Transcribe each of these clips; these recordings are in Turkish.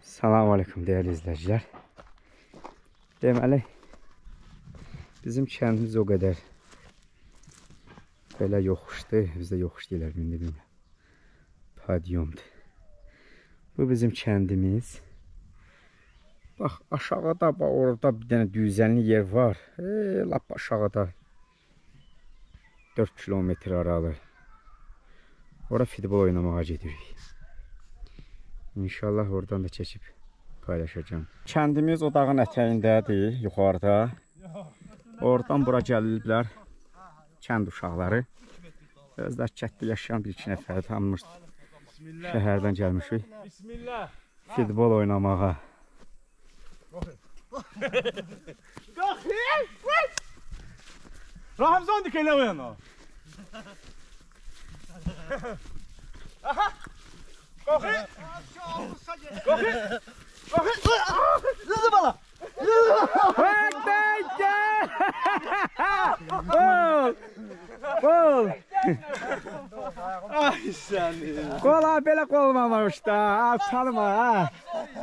Salam aleyküm değerli izleyiciler. Deməli bizim kəndimiz o qədər belə yoxuşdur. Bizdə yoxuş deyirlər bilmirəm. Padyomdur. Bu bizim kəndimiz. Bax aşağıda bax orada bir dənə düzənli yer var. E, lap aşağıda 4 kilometr aralı. Ora futbol oynamağa gedirik. İnşallah oradan da çəkib paylaşacağım. Kəndimiz o dağın ətəyindədir, yuxarıda. Oradan bura gəliblər kənd uşaqları. Özlər kətdə yaşayan bir iki nəfər tanınmış. Şəhərdən gəlmişik. Futbol oynamağa. Ramazan dikele o yana. Aha. Kalkın. Kalkın. Kalkın. Hızlı bala. Gol! Gol! Ay sen. Gol ha belə qol olmamış da. Ha, tanıma ha.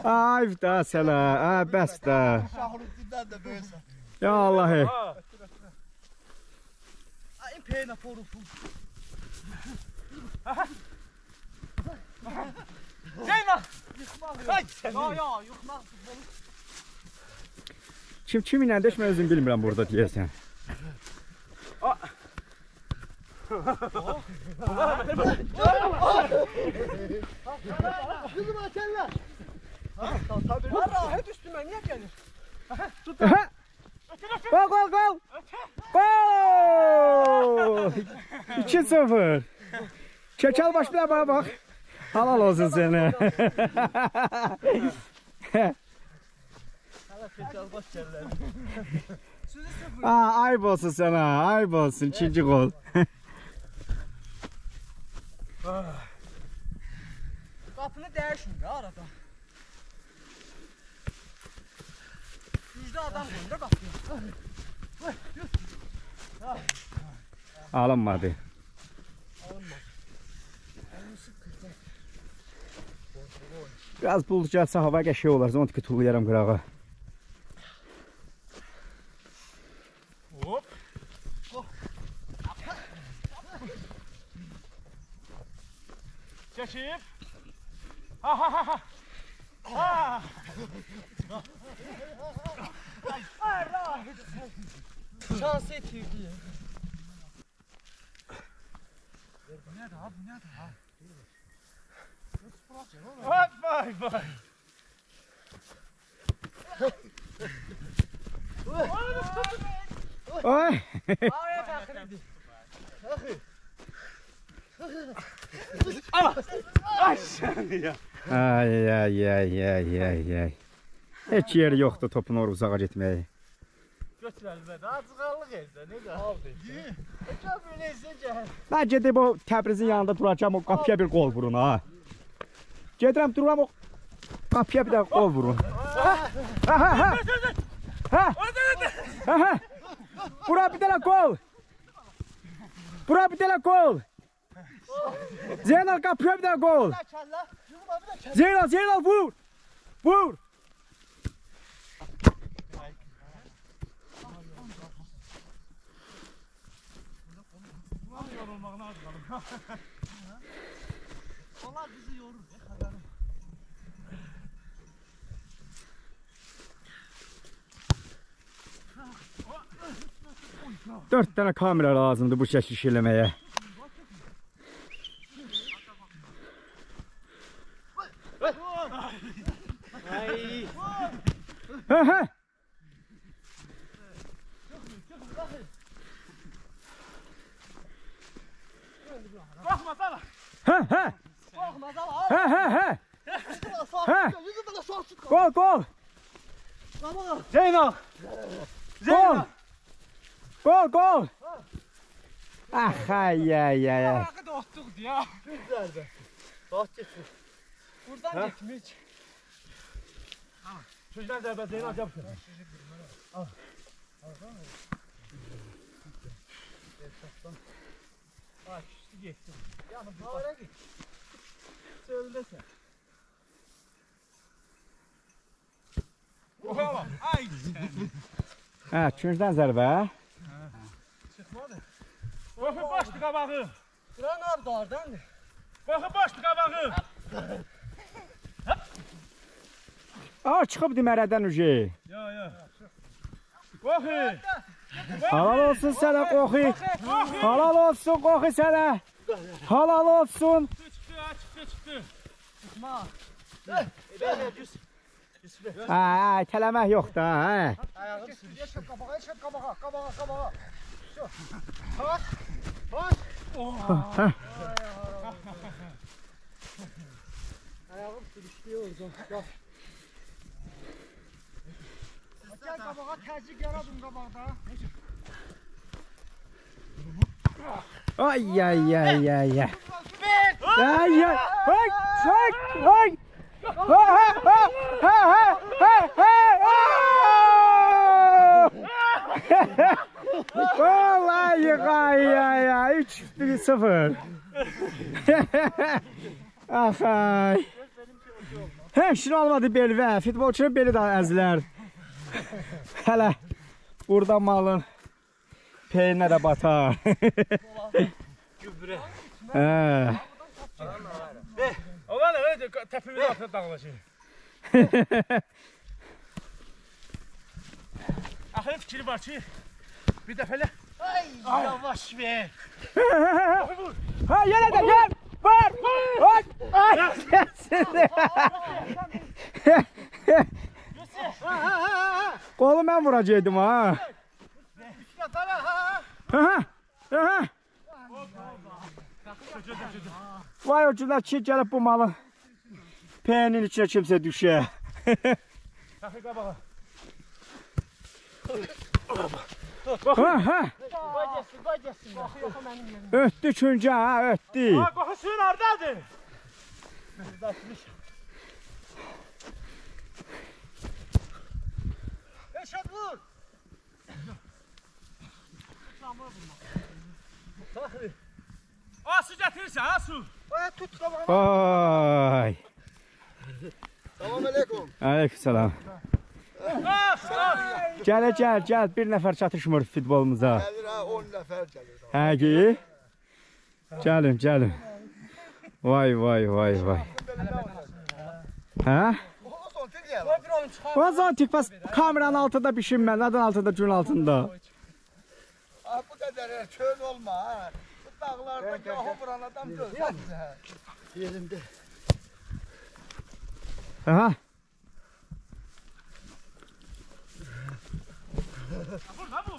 Ayıb da sənə. Ha, bəs də. Şahruddin'den de böyüsün. Ya Allahı. Ay peyna poru fu. Ceyna. Ay sen. Ya ya yıkmak. Kim kiminlə deşmə özüm bilmirəm burada deyəsən. Kızım açarlar. Var rahat üstüme niye gelir? Aha! Gol gol gol! Gol! 2-0. Keçal baş bir bana bak. Halal olsun sənə. Aa, ayıp olsun sana, ayıp olsun. İkinci gol. Kapını değişin ya arada. Yüzde adam gönder kapıyı. Alınmadı. Biraz bul gəlsə hava qəşəng olar. Onu tiki tullayaram qırağa. Hop. Çekip. Ha ha ha ha. Ha. Şans etirdi. Hop vay vay. Ay! Araya takıldı. Ay. Ay ay ay ay ay. Heç yer yoxdur topun or uzağa getməyə. Götür əlbəttə. Azğallıq eldə. Ne də? Aldı. Çok öyleyse cehel. Mən gedib o Təbrizin yanında duracağam, o qapıya bir qol vurun ha. Gedirəm dururam o qapıya bir də qol vurun. Ha ha ha. Ha. Ha ha. Bura bir dənə qol. Bura bir dənə qol. Zeynal qapıya bir dənə qol. Açarlar. Kızım abi de açar. Zeynal, Zeynal vur. Vur. Yorulmağına az qalıb. Dörd dənə kamera lazımdır bu eləməyə. Ay. Hə hə. Bakma sana. Hə hə. Korkma Ha. tut. Yüzüme sağ tut. Qol qol. Tamam. Zeynal. Gol. Gol. Ah ay ay ay. ay. Bakı da ottuk ya. Güzel be. Bahçesi. Buradan gitmiş. Çocuklar da ben Zeynal yapsın. Ay, üstü geçti. Yanım havaya git. Söylesen. Oha Ay Hə, küncdən zərbə. Qoxu başdı qabağı. Qıran abi dardandır. Qoxu başdı qabağı. Aa, çıxıbdı mərədən uje. Yo, yo. Qoxu. Halal olsun sənə qoxu. Halal olsun qoxu sənə. Halal olsun. Çıxdı, çıxdı, çıxdı. Çıxma. Ay, tələmək yox da, hə. Ayağı sürüş. Qabağa, qabağa, qabağa, qabağa. Şu. Bas. Bas. Ayağım sürüşüyor oradan. Gel. Gel kabağa tercih yaradım kabağda. Ay ay ay ay ay. Ay ay. Ay ay ay. Ha ha ha ha ha ha. Vallahi yığa ya ya. 3-0. Axay. Həmşin almadı belvə. Futbolçunu beli də əzlər. Hələ burada malın peyinə də batar. Gübrə. Hə. Oğlan elə təpimizə atıb dağlaşır. Axırı fikri var ki, Bir defele. Ay yavaş be. Ha yenə də gel. Var. Var. Ay. Qolu mən vuracaqdım ha. Vay ucunda ki gəlib bu malın peyinin içinə kimsə düşə. Kalkın kabağa. Ha ha. Bacasın, bacasın. Yok benim yerim. Ötdü küncə ha, ötdü. Koku suyun oradadır. Yaşat vur. Aa su getirirse ha su. Ay tut kabağa. Vay. Salam aleyküm. Aleykümselam. Ah ah. Gələ, gəl, gəl. Bir nəfər çatışmır futbolumuza. Gəlir ha, 10 nəfər gəlir. Hə, ki? Gəlin, gəlin. Vay, vay, vay, vay. Hə? Qoy bir onu tik bas kameranın altında pişim mən, nədən altında, gün altında. Ah, bu qədər çöl olma ha. Bu dağlarda yahu buran adam gözləmir. Yerində. Aha. Bize. Yerimde.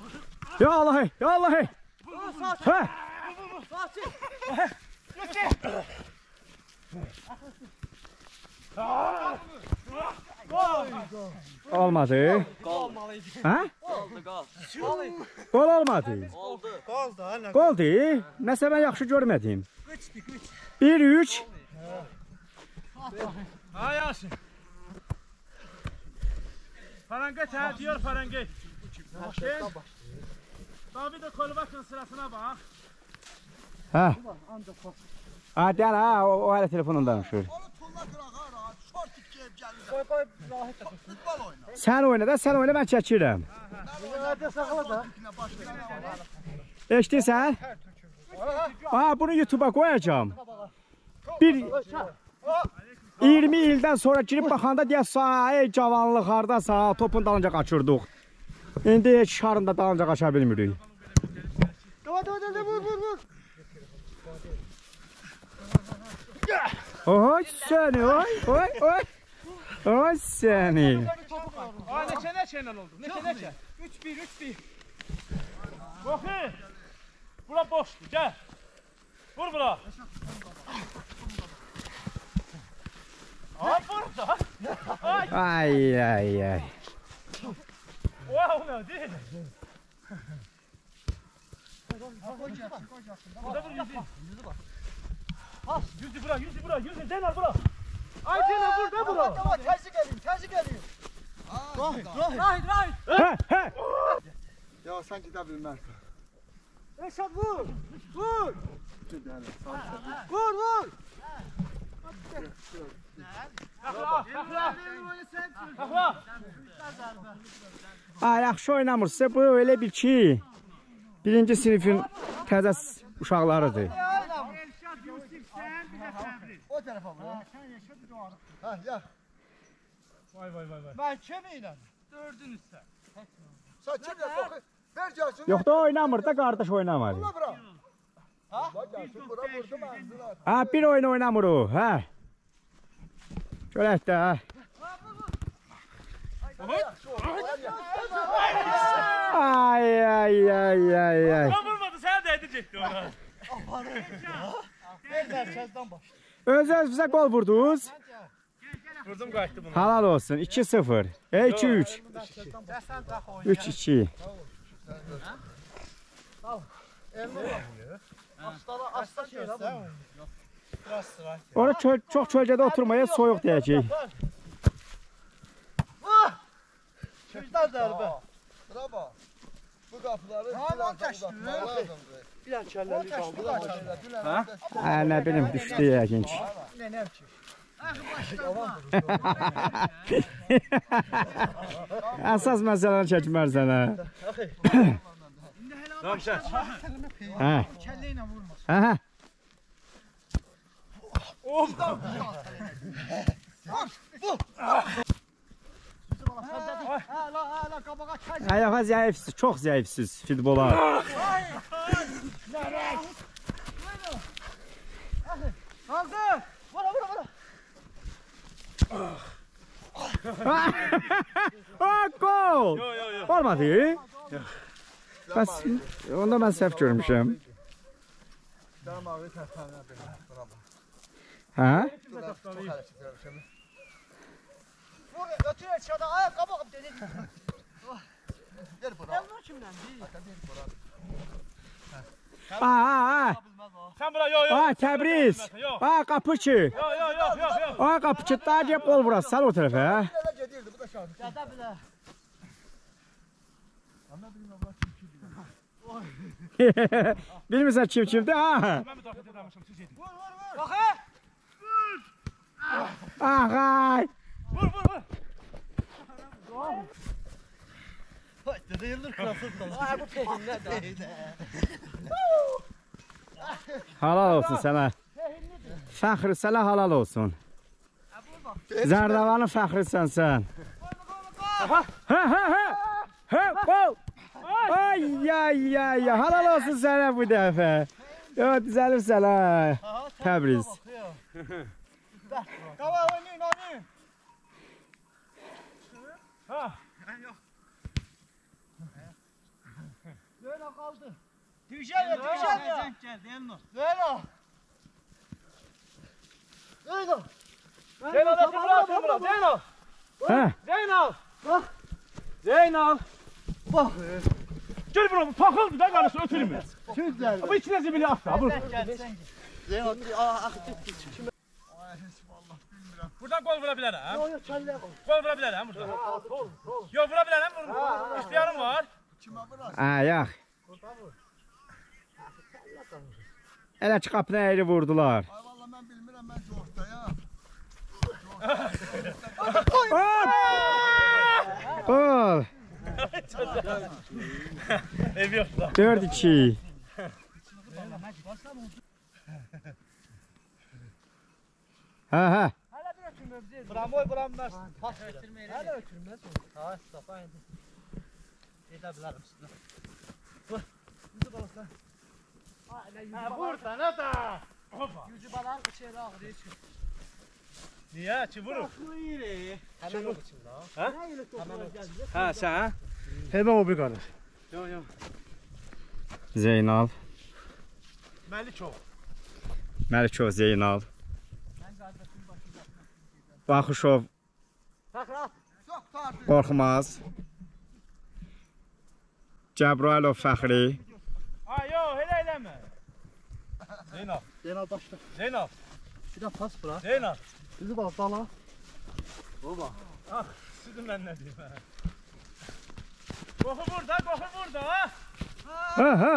Aha. Ya Allah, ya Allah. Hə, olmadı. Olmalıydı. Hə? Oldu gal. Gol olmadı. Oldu. Gaz da mən yaxşı görmədim. Güçtü güç. 1-3. Ha. Faranget ha diyor faranget. Gel. David Kolbak'ın sırasına bak. Hə. Ancak bak. Ha, gəl ha, o, o hələ telefonla danışır. Onu tulla kırak ha rahat. Şort giyip gelir. Koy koy rahat et. Futbol oyna. Sən oyna da, sən oyna, mən çəkirəm. Nerede sakla da. Yine başlayalım. Eşidirsən? Ha, bunu YouTube-a qoyacağam. Bir 20 ildən sonra girib baxanda deyə sağ, ey cavanlıq hardasan, topun dalınca qaçırdıq. İndi heç şarın da dalınca qaça bilmirik. Dur dur dur vur vur vur. Oy səni, oy, oy, oy. Oy səni. Aa neçe neçeyle oldu. Neçe neçe. 3-1 3-1. Bakın. Bura boştu gel. Vur bura. Aa burada. Ay, ay, ay. Wow ne değil. Koyacaksın koyacaksın. Burada vur yüzü. Yüzü bak. Has yüzü bura yüzü bura yüzü Zeynep bura. Ay Zeynep burada bura. Tamam tersi geliyor tersi geliyor. Rahit rahit. Rahit. Hə, hə. Ya sen gide bilmezsin. Reşat vur. Vur. Sağ Vur vur. Ha, yaxşı oynamır. Sizə bu elə bil ki, birinci sinifin təzə uşaqlarıdır. O tərəfə vur. Sən yeşə bir o arıq. Hə, yax. Vay vay vay vay. Mən kim ilə? Dördün üstə. Sən kimlə soxu? Ver gəlsin. Yox da oynamır da qardaş oynamır. Bura bura. Ha? Ha bir oyun oynamır o. Hə. Görək də, hə. Ay, ay, ay, ay, ay. Tam vurmadı sen de edecekti ona. Bir merkezden baş. Öz özünüzə qol vurdunuz. Vurdum kaçtı bunu. Halal olsun. 2-0. E 2-3. Sen tak oyna. 3-2. Aslara asla şey lan. Biraz sıra. Ora çöl, çox kölgədə oturmaya soyuq deyəcək. Kökdən zərbə. Bura bax. Bu qapıları filan lazımdır. Bir an kəlləli qaldı. Hə? Nə bilim düşdü yəqin ki. Nə nə ki? Əsas məsələni çəkmərsən hə. Yaxşı. Hə. Kəllə ilə vurmasın. Hə. Kəl. Ayağa zəifsiz, çox zəifsiz futbola. Qaldı. Vura vura vura. Ha, gol! Yo. Olmadı. Bəs onda abi sen sen ne Bravo. Hə? Çok hareketler şimdi. Vur ötür aşağıda. Ay qabağa dedi. Gel bura. Ben bunu kimdən? Ha, ha, ha. Sen bura yo yo. Ha, Təbriz. Yo. Ha, qapıçı. Yo yo yo yo yo. Ha, qapıçı daha gəlib qol vura. Sal o bilə. Bilmirsən kim kimdir? Ha. Ben mi takip edemişim siz yedin. Bax ha. Ağay. Vur vur vur. Dede yıldır krasız kaldı. Ay bu peynir de. Halal olsun sənə. Fəxri sənə halal olsun. Zərdavanın fəxrisən sən. Hə, hə, hə. Hə, qol. Ay, ay, ay, ay. Halal olsun sənə bu dəfə. Yo, düzəlirsən ha. Təbriz. Qabağa oynayın oynayın. Ha. Böyle kaldı. Düşer ya düşer ya. Gel Delno. Böyle. Böyle. Zeynal atın bura atın bura. Zeynal. Hə. Zeynal. Bak. Zeynal. Bak. Gel bura bu pakıldı da karısı ötürüm. Güzel. Bu içine zibili atla. Vur. Zeynep bir aa akıtıp Buradan gol vurabilir ha. Yo yo kelle koy. Gol vurabilir ha burada. Yok vurabilir ha. Vur. İsteyanım var. Kime bırak? Ayaq. Elə ki qapını əyri vurdular. Ay vallahi ben bilmirəm ben corta ya. Hop! Gol. Ev yok da. 4-2. Hə, hə. Hala bir ötürmez değil. Bramoy. Pas ötürmeyin. Hala ötürmez. Ha safa indi. Edə bilərəm sizə. Vur. Yüzü balasın. Ha, elə yüzü ne da? Hoppa. Yüzü balan içeri ağrıyor. Niye? Çi vurur. Hemen o biçimde ha. Ha? Ne ile toplar geldi. Ha sen? Hemen o bir qardaş. Yok yok. Zeynal. Melikov. Məlikov Zeynal. Baxışov Qorxmaz Cəbrayilov Fəxri Ha, yox, elə eləmə. Zeynal. Zeynal başla. Zeynal. Bir də pas bura. Zeynal. Bizi baz dala. Baba. Ah, sizin mən nə deyim. Qoxu burada, qoxu burada. Ha, ha.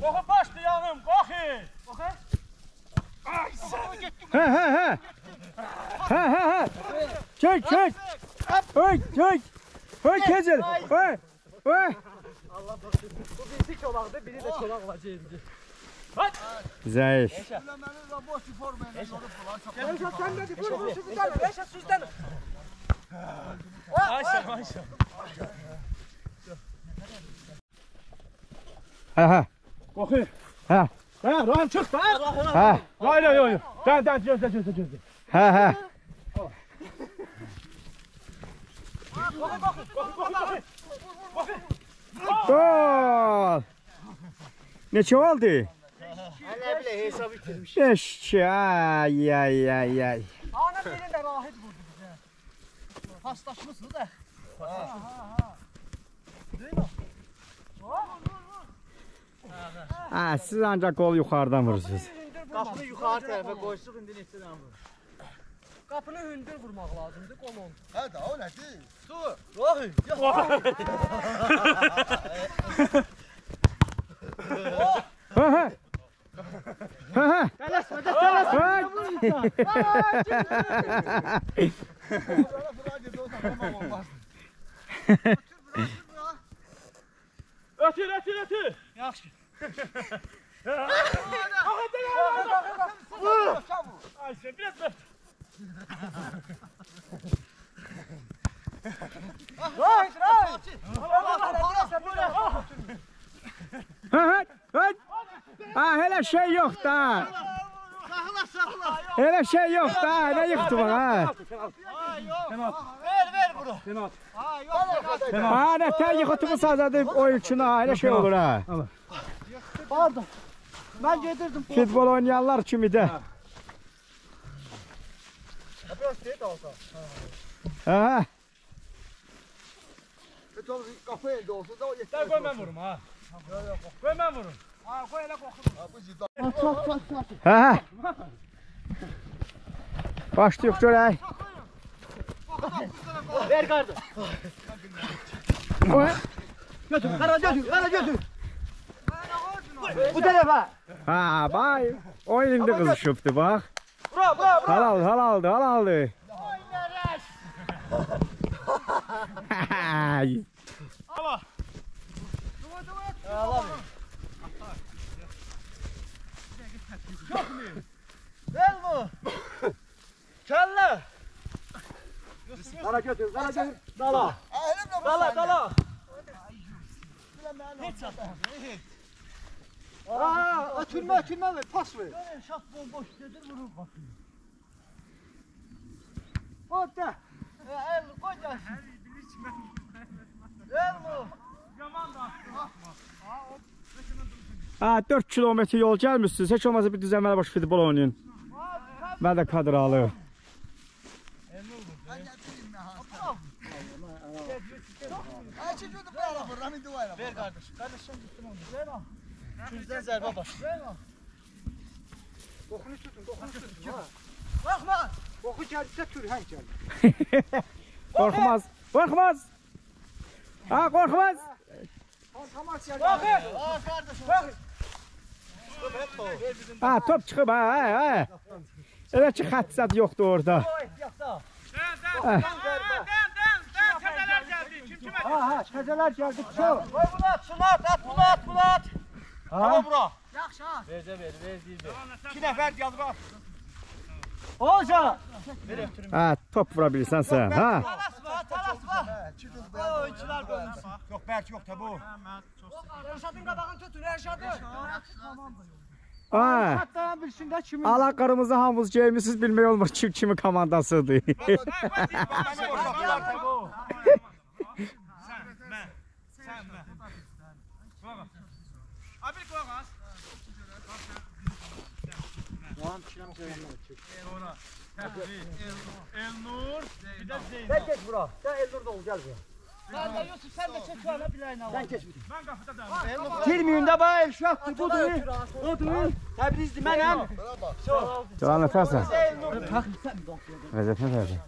Qoxu başdı yanım, qoxu. Qoxu. Ha ha ha. Ha ha ha. Çek çek. Oy çek. Oy kezel. Oy. Oy. Bu birisi çolaqdır, biri. Biləməni də boş formayla yorub bunlar. Reşat sen dedi, buyurun sizden, Reşat sizden. Ayşə, Ayşə. Ha ha. Qoxu. Ha. Ha, Rahim çıx da. Ha. Yox, yox, yox. Dən, dən, gözlə, gözlə, gözlə. Ha ha. Gol. Neçə oldu? Ne bile hesap bitirmiş. Beş. Ay ay ay ay. Ana birinde rahit vurdu bize. Paslaşmışsınız da. Ha siz ancak gol yukarıdan vurursunuz. Qapını yuxarı tərəfə qoysuq indi neçə dənə vurur. Qapını hündür vurmaq lazımdır, qolon. Hə də o nədir? Gedə o zaman olmaz. Ötür, ötür, ötür. Yaxşı. Rahit. Ha hele şey yok da. Saxla. Hele şey yok da. Ne yıktı bana ha? Ver, ver bunu. Penaltı. Ha, yox. Ha ne tel yıkıtımı sazadı oyunçuna. Hele şey olur ha. Pardon. Mən gedirdim. Futbol oynayanlar kimi de. Biraz tez olsa. Ha. Olmasa qapı elde olsa da yetər. qoy mən vurum ha. Qoy mən vurum. Ha, qoy elə qoxu. Ha. Başlıyor görək. Ver. Oy. Götür, qara götür, qara götür. Bu tərəfə. Ha bay. Oyun indi kızışıptı bak. Bura, bura, bura. Halal halaldı halaldı. Ay. Ver bu. Kəllə. Qara götür, qara götür. Dala. Ha elimlə bu. Dala, dala. Heç Aa, ötürmə, ötürmə ver, pas ver. Şat bomboş gedir, vurur qapıyı. Orada. El koy da. Ver bu. Ha 4 kilometre yol gelmişsiniz. Hiç olmazsa bir düzenmeli baş futbol oynayın. Ben de kadr alıyorum. Ver kardeş. Kardeşim gittim onu. Ver al. Üçüncüden zərbə baş. Ver al. Kokunu tutun, kokunu tutun. Bakma. Koku geldi de tür hangi geldi. Korkmaz. Korkmaz. Ha korkmaz. Korkamaz ya. Bakın. Aa kardeşim. Bak. Ha top çıkıp ha ha ha. Evet ki xətt yoktu orada. Yaxda. Dən, dən, dən, dən, təzələr gəldi. Kim kimə? Ha ha təzələr gəldi. Çox. Koy bunu at, şunu at, at bunu at, bunu at. Tamam bura. Yaxşı. Vercə ver, ver, deyir ver. 2 nəfər yazıb at. Oca. Hə, top vura bilirsən sən, hə? Talasma, talasma. 2 dil bu. Oyunçular bölünsün. Yox, bəlkə yox da bu. Mən çox sevirəm. Rəşadın qabağını götür, Rəşadı. Komandır. Hatta bilsin də kimin. Ala qırmızı hamımız geyimisiz bilmək olmur kim kimi komandasıdır. Ora. Elnur, bir də Zeynəb. Sen geç bura. Sen Eldur da ol gel buraya. Sen de Yusuf sen de çek şöyle bileğine al. Sen geç. Mən qapıda dayanım. Girmeyeyim de bay Elşahtı budur. Budur. Təbrizli mənəm. Bura bax. Cavan atarsan. Elnur. Vəziyyət nə tərsən?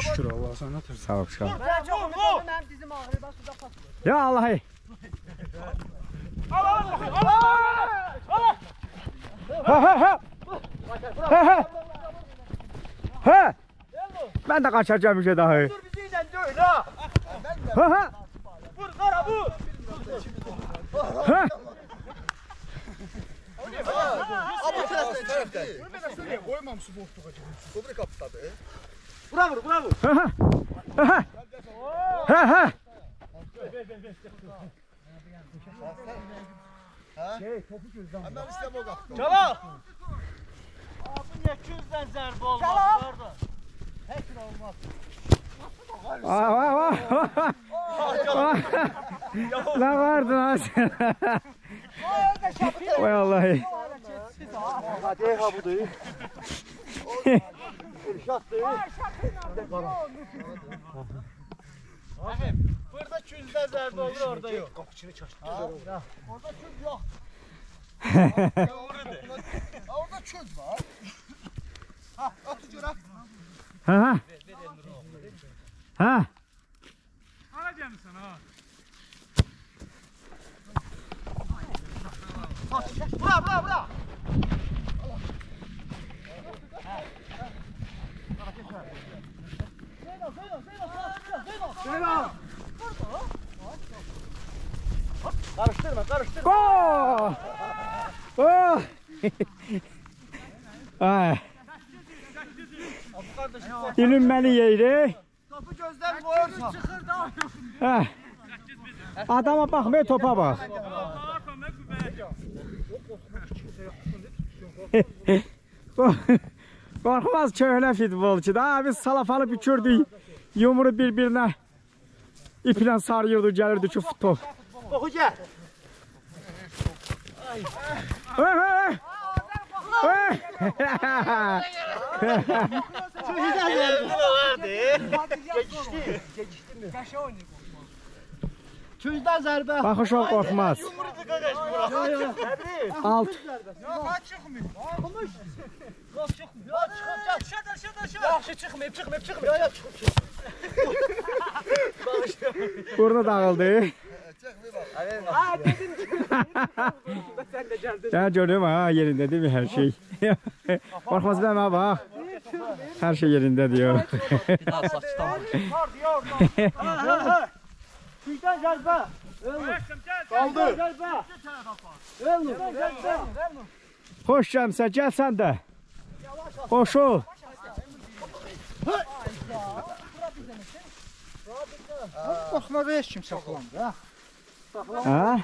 Şükür Allah Sağ ol, sağ ol. Ben ümit Benim dizim ağrıyor. Bak şurada pas. Ya Allah'ı. Al al al. Al. Ha ha ha. Hə, hə. Hə. Mən də qaçacağam işə daha. Dur bizi ilə döyün ha. Hə, hə. Vur qara vur. Hə. Abi tərəfdən, tərəfdən. Bunu mənə söyləyə qoymamısı boşluğa gedir. Sobre kapıdadır. Bura vur, bura vur. Hə, hə. Hə, hə. Şey, topu gözdən. Hemen İslam o kaptı. Çalak. Abi 200'den zərb olmaz. Orada. Heç nə olmaz. Vay vay vay. Ne vardı lan sen? Vay Allah'ı. Hadi ha budur. Efendim, burada küzdə zərb olur, orada yox. Qapıçını çaşdı. Orada çöz yok. Orada çöz var. Ha, atı cıra. Ha ha. Ha. Alacağım sana ha. Bura, bura, bura. Karıştırma, karıştırma. Gol! Gol! Ay. İlinmeli yeri. Topu gözdən qoyursan. Çıxır da oynasın. Adama baxmaya topa bax. Qorxmaz köhnə futbolçu da. Biz salafalı bükürdük. Yumru bir-birinə iplə sarıyırdı, gəlirdi ki, top. Gəl. Hey, hey, hey. Geçişdi. Geçişdi mi? Kaşa oynayır. Tüzdən zərbə. Bak o korkmaz. Alt. Yox, çıxmır. Olmuş. Yox, çıxmır. Yox, çıxıb, gəl. Şada, şada, şada. Yaxşı çıxmayıb, çıxmayıb, çıxmayıb. Yox, yox, çıxıb. Burnu dağıldı. Ha, dedim ki. Ben ha yerinde değil mi her şey? Korkmaz deme bak. Her şey yerinde diyor. Kar diyor oradan. Ha, ha, ha. Tüzdən zərbə. Bıraktım gel. Qaldı. Zərbə. Elnur, zərbə. Hoş Şemse gel sen de. Hoş ol. Qorxmada heç kim saxlandı, ha. Ha? Ha.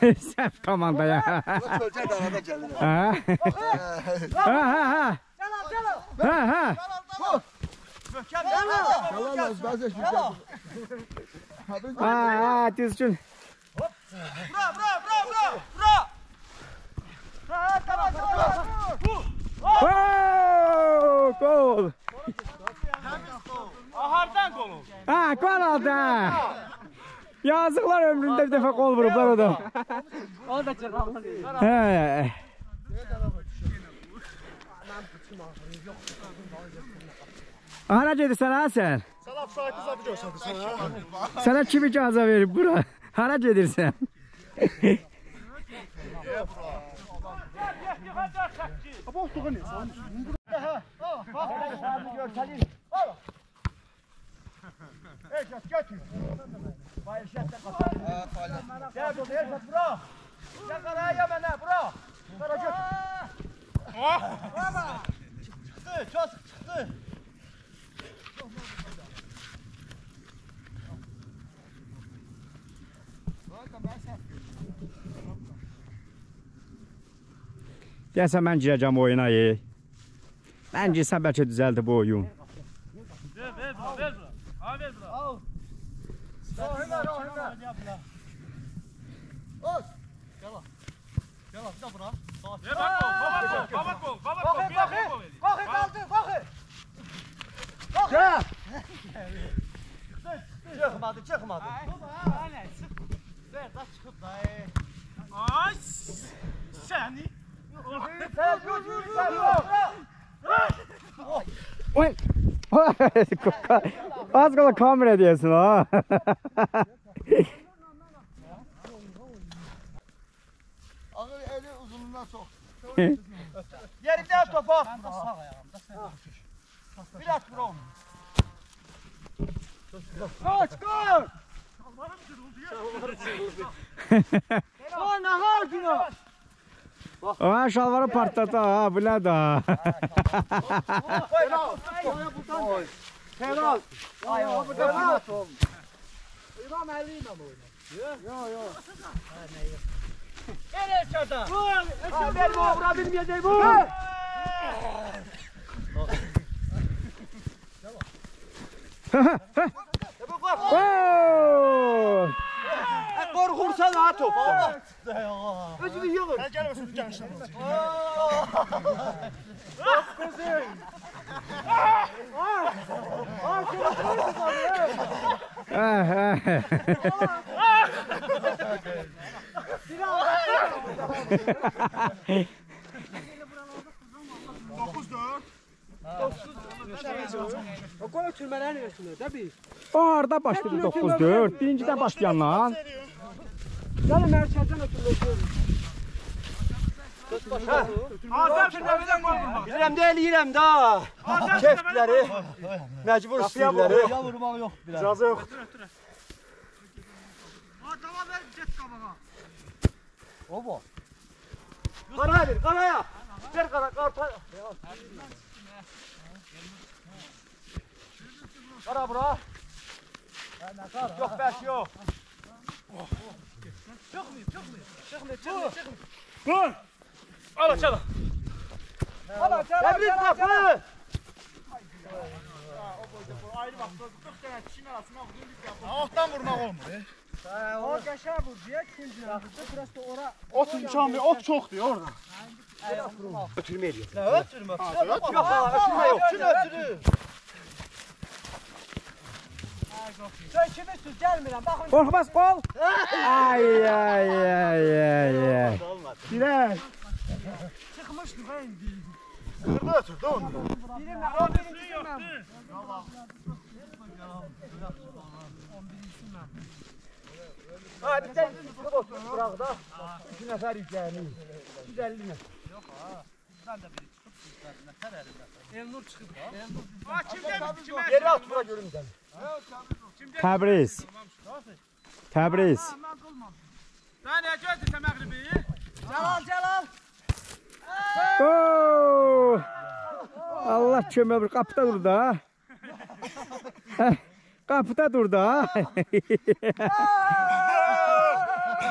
Sef komandaya. Çölce de arada gelir. Ha? Ha ha ha. Ha ha. Möhkəm, gəl. Yalan az bazı şey. Ha ha düzgün. Bura, bura, bura, bura. Bura. Ha, tamam, tamam. Gol. Ahardan gol oldu. Ha gol aldı. ha. Yazıklar ömründe bir defa gol vuruplar o da. O da değil. He. Hara gedirsən ha sən? Salaf saati zadı görsədi sana. Sənə kim icazə verib bura? Hara gedirsən? Yıkacak sakçı. Ha, falan. Gel gel dur, bura. Gel karaya yemene, bura. Kara göt. Çıktı, çok çıktı. Deyəsən mən girəcəm oyuna. Mən girsəm bəlkə düzəldi bu oyun. Ver ver bura ver bura. Ha ver bura. Al. Rahime, rahime. Ol. Gel al, bir de bura. Saat. Ver bak gol. Baba gol. Baba gol. Baba gol. Bakın, Bir bakın. yapma gol edin. Bakın, kaldı, bakın. Gel. Çıkmadı, çıkmadı. Ver, da çıkıp da. e. Ay. Seni. Sen dur, dur, dur. Oy. Az kala kamera diyorsun ha. Ağır eli uzunluğuna sok. Yerinden topu at. Sağ ayağımda sen. Biraz bura Koş koş. O nahar günü. Aa şalvarı partladı ha bu ne da. Penal. Ay o burada penal. İmam Ali imam oynar. Yo yo. Gel çata. Vur. Ben bu vura bilmeyeceğim bu. Korkursan ha top. Özünü yığır. Gel olsun can şimdi. Eh, eh. Qoy türmələri versinlər də biz. Orada başladı 9-4. Birincidən başlayanlar. Gəlin mərkəzdən ötürülür. Azam şimdi evden korkma. Bilirəm də eləyirəm da. Kefləri. Məcbur istəyirləri. Ya vurmak yok. İcazə yox. Adama ver get kabağa. O bu. Qaraya ver, qaraya. Ver qara, qarta. Qara bura. Yox, bəs yox. Çıxmıyıb, çıxmıyıb. Çıxmıyıb, çıxmıyıb, çıxmıyıb. Vur. Al açalım. Ala, Təbriz qapı. Ayrı bak. 40 tane kişinin arasına vurdun biz yapalım. Alttan vurmak olmuyor. O vurduya, ikinci vurdu. Burası da ora. Ot imkan bir ot çok diyor orada. Ötürmə eləyir. Nə ötürmə? Yox, ha, ötürmə yox. Kim ötürür? Sən kimi tut, gəlmirəm. Baxın. Korkmaz kol. Ay ay ay ay ay. Direk. Çıxmış bəyindi. Qırda ötür də onu. Birinə abirinə yoxdur. Yallah. Ha, bir sən burada otur qıraqda. 2 nəfər ikəni. 250 nəfər. Yox ha. Sizdən də biri çıxıb sizdən nəfər əlində. Elnur çıxıb ha. Elnur. Ha, kim demiş ki mən? Yerə at bura görüm sən. Təbriz. Təbriz. Mən qılmam. Sən necə ötürsən məğribi? Cəlal, Cəlal. Oo! Allah kömək bir qapıda dur da. Qapıda dur da.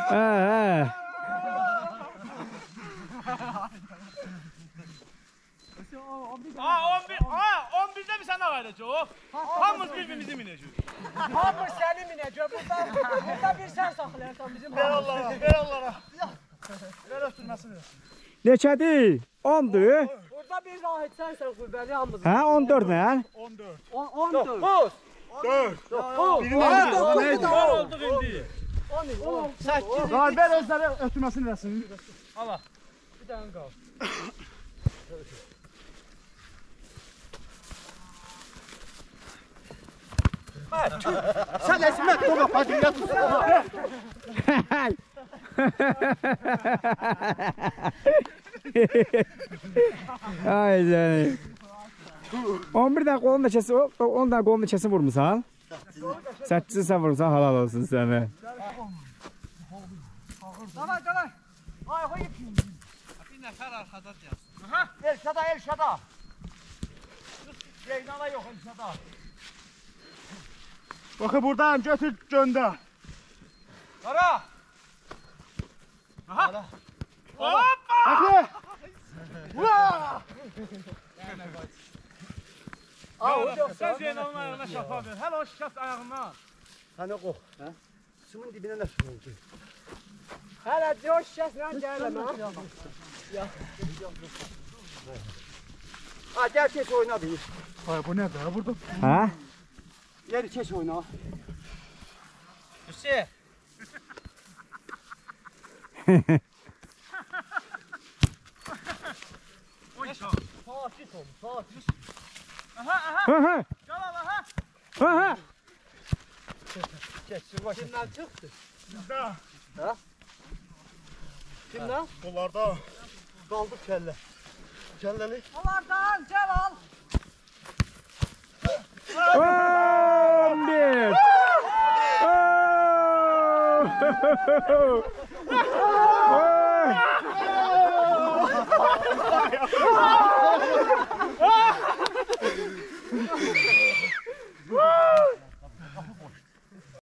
Hə, hə. Ha 11 ha 11'de mi sen ayrıca o? Hamımız birbirimizi mineceğiz. Hamı səni minəcək. Burada, burada bir sən saxlayarsan bizim Ver Allah'a, ver Allah'a. Ver ötürmesini. Neçədir? 10-dur? Burada bir daha etsənsən qüvvəli hamımızın. Hə, 14 nə? 14. 14. 9. 4. 9. Nə olduq indi? 10. 8. Qalbər özləri ötürməsini eləsin. Allah. Bir dənə qal. Sai desse metrô, meu pai, de dentro do Ay canım. 11-dən qolun da kəsin, 10-dan qolun da kəsin vurmusan? 8-ci sən vurmusan, halal olsun sənə. Davay, davay. Ay, qoy yıkayım. Bir nəfər arxada deyəsin. Elşada, Elşada. Reynala yox, Elşada. Bakın buradan götür gönder. Qara. Hoppa! Hadi. Ula! Aa, o yox. Sen Zeynal'ın ayağına şafa ver. Hele o şikast ayağından. Sən oxu. Hə? Sümün dibinə nə sümün? Hələ coş şəslə gəlmə. Ha, gəl keç oyna bir. Ay bu ne be burada? Hə? Yeri keç oyna. Hüseyin. Sakit ol, sakit. Aha aha. Ha ha. Tamam aha. Ha ha. Kimden çıktı? Bizde. Kimden? Bunlarda Kaldı kelle. kelleli. Onlardan Celal. On bir. Oh! Oy!